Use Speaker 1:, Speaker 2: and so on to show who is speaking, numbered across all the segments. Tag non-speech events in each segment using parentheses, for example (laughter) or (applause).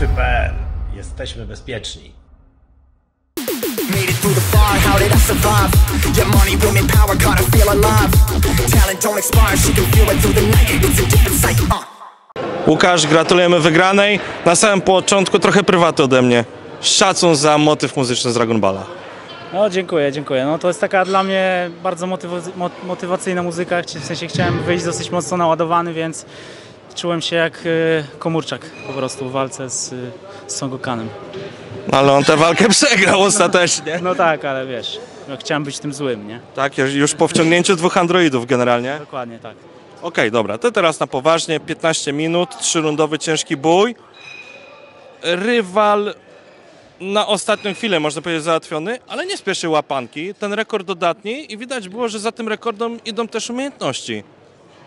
Speaker 1: Bitwy.pl. Jesteśmy bezpieczni.
Speaker 2: Made it through the fire, how did I survive? Get money, women, power, gotta feel alive. Talent don't expire, she can feel it through the night. It's a different sight, uh.
Speaker 3: Łukasz, gratulujemy wygranej. Na samym początku trochę prywaty ode mnie. Szacun za motyw muzyczny z Dragon Balla.
Speaker 4: No dziękuję, dziękuję. No to jest taka dla mnie bardzo motywa- mo- motywacyjna muzyka, w sensie chciałem wyjść dosyć mocno naładowany, więc czułem się jak y, komórczak po prostu w walce z, z Songokanem.
Speaker 3: Ale on tę walkę (laughs) przegrał ostatecznie.
Speaker 4: No tak, ale wiesz, no, chciałem być tym złym, nie?
Speaker 3: Tak, już- po wciągnięciu dwóch androidów generalnie.
Speaker 4: Dokładnie tak.
Speaker 3: Okej, dobra, to teraz na poważnie. 15 minut, trzyrundowy ciężki bój. Rywal na ostatnią chwilę, można powiedzieć, załatwiony, ale nie spieszy łapanki. Ten rekord dodatni i widać było, że za tym rekordem idą też umiejętności.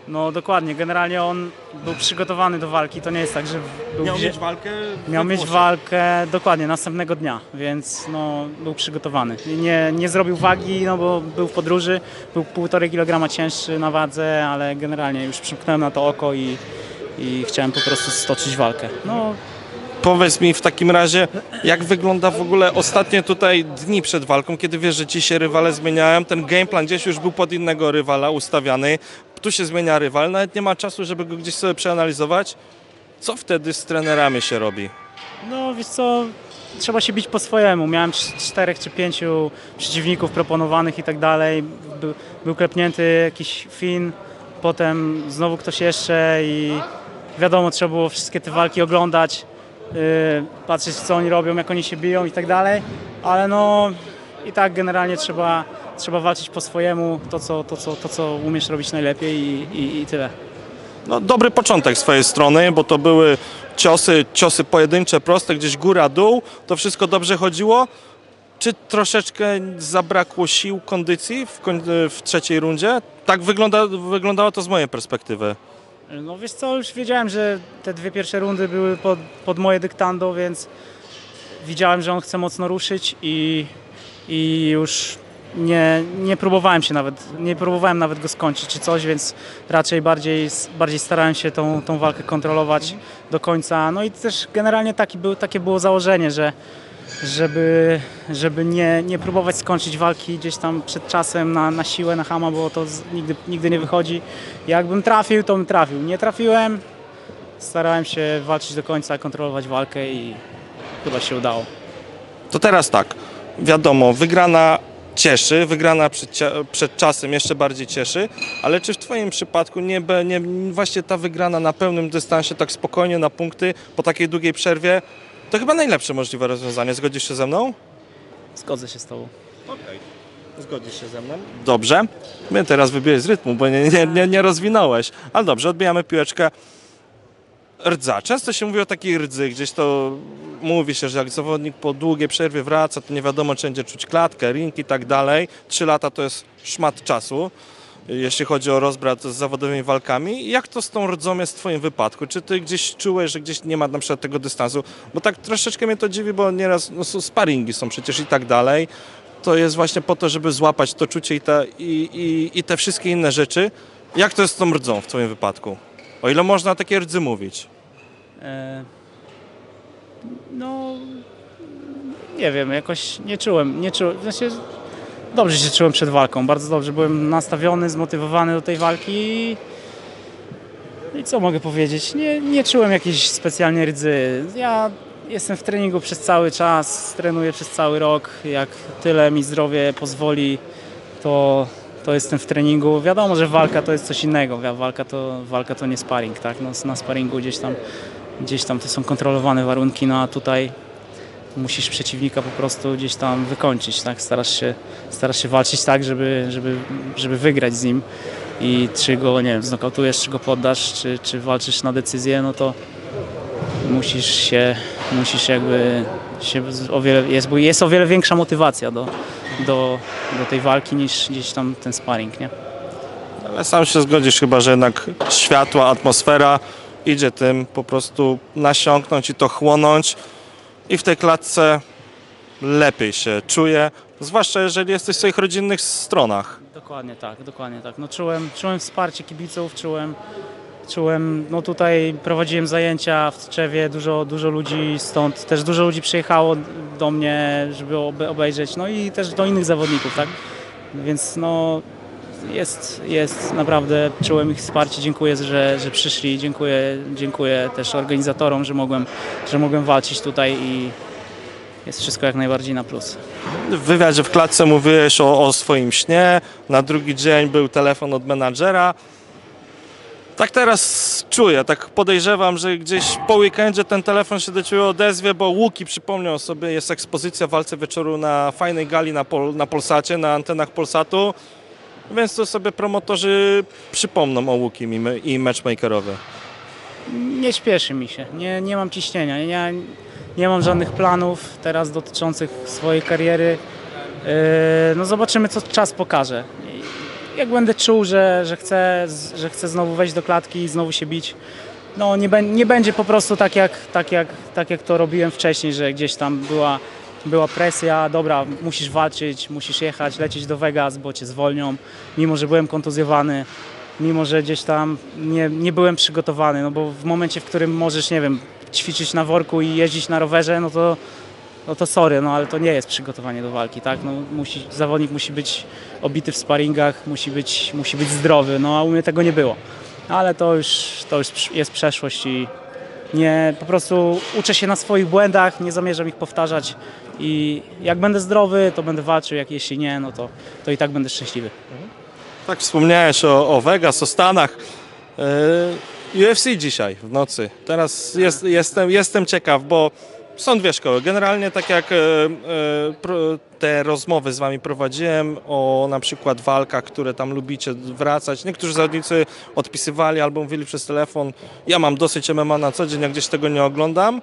Speaker 4: No dokładnie, generalnie on był przygotowany do walki, to nie jest tak, że był wzi-
Speaker 3: walkę.
Speaker 4: Miał mieć walkę dokładnie następnego dnia, więc no, był przygotowany. Nie, nie zrobił wagi, no bo był w podróży, był półtorej kilograma cięższy na wadze, ale generalnie już przymknąłem na to oko i, i chciałem po prostu stoczyć walkę. No
Speaker 3: Powiedz mi w takim razie, jak wygląda w ogóle ostatnie tutaj dni przed walką, kiedy wiesz, że ci się rywale zmieniają, ten gameplan gdzieś już był pod innego rywala ustawiany, tu się zmienia rywal, nawet nie ma czasu, żeby go gdzieś sobie przeanalizować. Co wtedy z trenerami się robi?
Speaker 4: No wiesz co, trzeba się bić po swojemu. Miałem cz- czterech czy pięciu przeciwników proponowanych i tak dalej. Był, był klepnięty jakiś Fin, potem znowu ktoś jeszcze i wiadomo, trzeba było wszystkie te walki oglądać, yy, patrzeć co oni robią, jak oni się biją i tak dalej. Ale no i tak generalnie trzeba, trzeba walczyć po swojemu, to co, to, co, to, co umiesz robić najlepiej i, i, i tyle.
Speaker 3: No, dobry początek z twojej strony, bo to były ciosy, ciosy pojedyncze, proste, gdzieś góra, dół, to wszystko dobrze chodziło. Czy troszeczkę zabrakło sił, kondycji w, w trzeciej rundzie? Tak wygląda, wyglądało to z mojej perspektywy.
Speaker 4: No wiesz co, już wiedziałem, że te dwie pierwsze rundy były pod, pod moje dyktando, więc widziałem, że on chce mocno ruszyć i, i już nie, nie próbowałem się nawet, nie próbowałem nawet go skończyć czy coś, więc raczej bardziej, bardziej starałem się tą, tą walkę kontrolować do końca. No i też generalnie taki był, takie było założenie, że żeby, żeby nie, nie próbować skończyć walki gdzieś tam przed czasem na, na siłę, na hama, bo to z, nigdy, nigdy nie wychodzi. Jakbym trafił, to bym trafił. Nie trafiłem, starałem się walczyć do końca, kontrolować walkę i chyba się udało.
Speaker 3: To teraz tak, wiadomo, wygrana cieszy, wygrana przed, przed czasem jeszcze bardziej cieszy, ale czy w Twoim przypadku nie, nie właśnie ta wygrana na pełnym dystansie, tak spokojnie na punkty, po takiej długiej przerwie, to chyba najlepsze możliwe rozwiązanie. Zgodzisz się ze mną?
Speaker 4: Zgodzę się z Tobą.
Speaker 3: Okej. Zgodzisz się ze mną? Dobrze. My teraz wybiłeś z rytmu, bo nie, nie, nie, nie rozwinąłeś. Ale dobrze, odbijamy piłeczkę. Rdza. Często się mówi o takiej rdzy, gdzieś to mówi się, że jak zawodnik po długiej przerwie wraca, to nie wiadomo, czy będzie czuć klatkę, ring i tak dalej. Trzy lata to jest szmat czasu, jeśli chodzi o rozbrat z zawodowymi walkami. Jak to z tą rdzą jest w Twoim wypadku? Czy Ty gdzieś czułeś, że gdzieś nie ma na przykład tego dystansu? Bo tak troszeczkę mnie to dziwi, bo nieraz no, sparingi są przecież i tak dalej. To jest właśnie po to, żeby złapać to czucie i te, i, i, i te wszystkie inne rzeczy. Jak to jest z tą rdzą w Twoim wypadku? O ile można o takiej rdzy mówić?
Speaker 4: E, no, nie wiem, jakoś nie czułem, nie czułem, w sensie dobrze się czułem przed walką, bardzo dobrze, byłem nastawiony, zmotywowany do tej walki i, i co mogę powiedzieć, nie, nie czułem jakiejś specjalnie rdzy, ja jestem w treningu przez cały czas, trenuję przez cały rok, jak tyle mi zdrowie pozwoli, to, to jestem w treningu. Wiadomo, że walka to jest coś innego. Wa- Walka to, walka to nie sparring, tak? No, na sparingu gdzieś tam, gdzieś tam to są kontrolowane warunki, no a tutaj musisz przeciwnika po prostu gdzieś tam wykończyć, tak? Starasz się, starasz się walczyć tak, żeby, żeby, żeby wygrać z nim i czy go, nie wiem, znokautujesz, czy go poddasz, czy, czy walczysz na decyzję, no to musisz się, musisz jakby się o wiele, jest, jest o wiele większa motywacja do, do, do tej walki niż gdzieś tam ten sparring, nie?
Speaker 3: Ale sam się zgodzisz chyba, że jednak światła, atmosfera idzie tym po prostu nasiąknąć i to chłonąć i w tej klatce lepiej się czuje, zwłaszcza jeżeli jesteś w swoich rodzinnych stronach.
Speaker 4: Dokładnie tak, dokładnie tak. No czułem, czułem wsparcie kibiców, czułem, czułem, no tutaj prowadziłem zajęcia w Tczewie, dużo, dużo ludzi stąd, też dużo ludzi przyjechało do mnie, żeby obe- obejrzeć, no i też do innych zawodników, tak? Więc no jest, jest naprawdę, czułem ich wsparcie, dziękuję, że, że przyszli, dziękuję, dziękuję też organizatorom, że mogłem, że mogłem walczyć tutaj i jest wszystko jak najbardziej na plus.
Speaker 3: W wywiadzie w klatce mówiłeś o, o swoim śnie, na drugi dzień był telefon od menadżera. Tak teraz czuję, tak podejrzewam, że gdzieś po weekendzie ten telefon się do Ciebie odezwie, bo Łuki przypomniał sobie, jest ekspozycja w walce wieczoru na fajnej gali na, Pol, na Polsacie, na antenach Polsatu, więc to sobie promotorzy przypomną o Łukim i, i matchmakerowie.
Speaker 4: Nie śpieszy mi się, nie, nie mam ciśnienia, nie, nie mam żadnych planów teraz dotyczących swojej kariery. Yy, No zobaczymy, co czas pokaże. Jak będę czuł, że, że, chcę, że chcę znowu wejść do klatki i znowu się bić, no nie, nie będzie po prostu tak jak, tak, jak, tak jak to robiłem wcześniej, że gdzieś tam była, była presja, dobra, musisz walczyć, musisz jechać, lecieć do Vegas, bo cię zwolnią, mimo że byłem kontuzjowany mimo że gdzieś tam nie, nie byłem przygotowany, no bo w momencie, w którym możesz, nie wiem, ćwiczyć na worku i jeździć na rowerze, no to, no to sorry, no ale to nie jest przygotowanie do walki, tak? No, musi, zawodnik musi być obity w sparingach, musi być, musi być zdrowy, no a u mnie tego nie było. Ale to już, to już jest przeszłość i nie, po prostu uczę się na swoich błędach, nie zamierzam ich powtarzać i jak będę zdrowy, to będę walczył, jak jeśli nie, no to, to i tak będę szczęśliwy.
Speaker 3: Tak wspomniałeś o, o Vegas, o Stanach. Yy, UFC dzisiaj w nocy. Teraz jest, jestem, jestem ciekaw, bo są dwie szkoły. Generalnie tak jak e, e, te rozmowy z wami prowadziłem o na przykład walkach, które tam lubicie wracać. Niektórzy zawodnicy odpisywali albo mówili przez telefon, ja mam dosyć MMA na co dzień, ja gdzieś tego nie oglądam.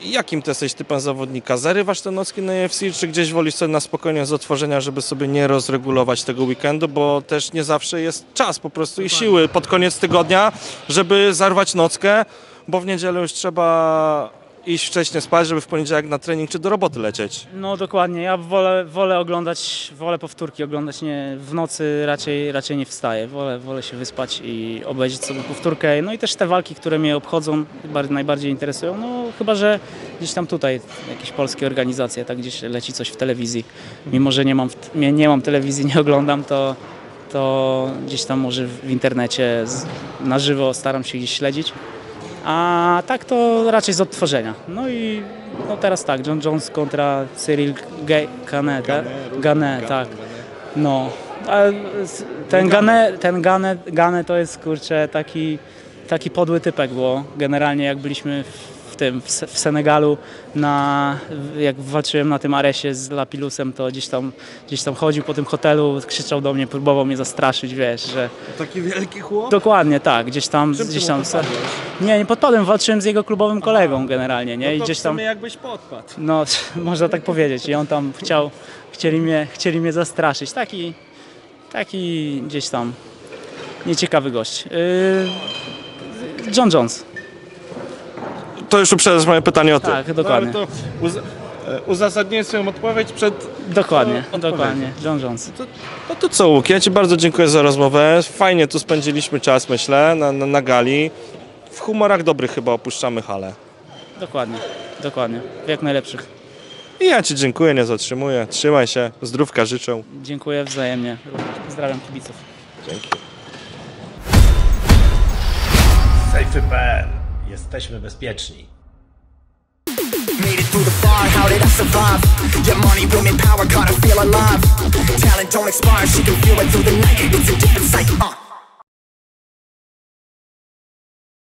Speaker 3: Jakim ty jesteś typem zawodnika? Zarywasz te nocki na UFC, czy gdzieś wolisz sobie na spokojnie z otworzenia, żeby sobie nie rozregulować tego weekendu, bo też nie zawsze jest czas po prostu i siły pod koniec tygodnia, żeby zarwać nockę, bo w niedzielę już trzeba iść wcześniej spać, żeby w poniedziałek na trening czy do roboty lecieć.
Speaker 4: No dokładnie, ja wolę, wolę oglądać, wolę powtórki oglądać, nie, w nocy raczej, raczej nie wstaję, wolę, wolę się wyspać i obejrzeć sobie powtórkę, no i też te walki, które mnie obchodzą, bar- najbardziej interesują, no chyba, że gdzieś tam tutaj jakieś polskie organizacje, tak gdzieś leci coś w telewizji, mimo, że nie mam, nie, nie mam telewizji, (laughs) nie oglądam, to, to gdzieś tam może w internecie na żywo staram się gdzieś śledzić. A tak to raczej z odtworzenia. No i no teraz tak, John Jones kontra Cyril Ga- Gane, tak? Gane, tak. No. Ten Gane, ten Gane, Gane to jest kurczę taki, taki podły typek, bo generalnie jak byliśmy w w tym, w, w Senegalu, na, jak walczyłem na tym aresie z Lapilusem, to gdzieś tam, gdzieś tam chodził po tym hotelu, krzyczał do mnie, próbował mnie zastraszyć, wiesz, że
Speaker 3: Taki wielki chłop?
Speaker 4: Dokładnie, tak, gdzieś tam, gdzieś tam. Nie, nie podpadłem, walczyłem z jego klubowym kolegą generalnie, nie? I gdzieś tam,
Speaker 3: jakbyś podpadł.
Speaker 4: no (laughs) można tak powiedzieć. I on tam chciał, chcieli mnie, chcieli mnie zastraszyć. Taki, taki gdzieś tam nieciekawy gość. Yy, John Jones,
Speaker 3: To już uprzedzasz moje pytanie o ty.
Speaker 4: tak, dokładnie,
Speaker 3: No, to e, uzasadnię swoją odpowiedź przed
Speaker 4: dokładnie,
Speaker 3: odpowiedzią.
Speaker 4: dokładnie, John Jones.
Speaker 3: No to co, Łuk, ja Ci bardzo dziękuję za rozmowę. Fajnie tu spędziliśmy czas, myślę, na, na, na gali. W humorach dobrych chyba opuszczamy halę.
Speaker 4: Dokładnie, dokładnie, w jak najlepszych.
Speaker 3: I ja Ci dziękuję, nie zatrzymuję. Trzymaj się, zdrówka życzę.
Speaker 4: Dziękuję wzajemnie. Pozdrawiam kibiców.
Speaker 3: Dzięki.
Speaker 1: Safety.pl. Jesteśmy bezpieczni.
Speaker 2: Made it through the fire, how did I survive? Yeah, money, women, power, gotta feel alive. Talent don't expire, she can feel it through the night. It's